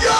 Yeah.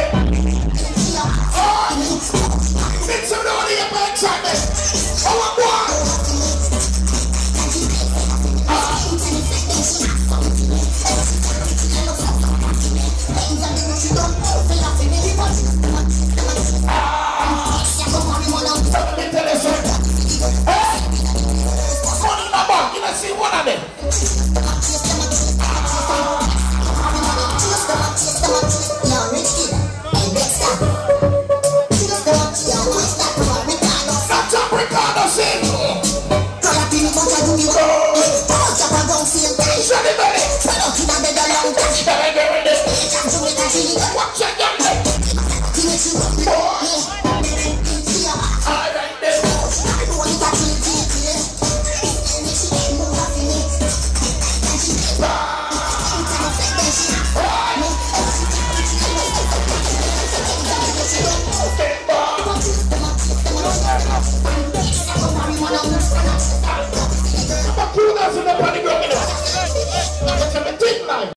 Fala embora! to you go. Don't feel tight. A bed Watch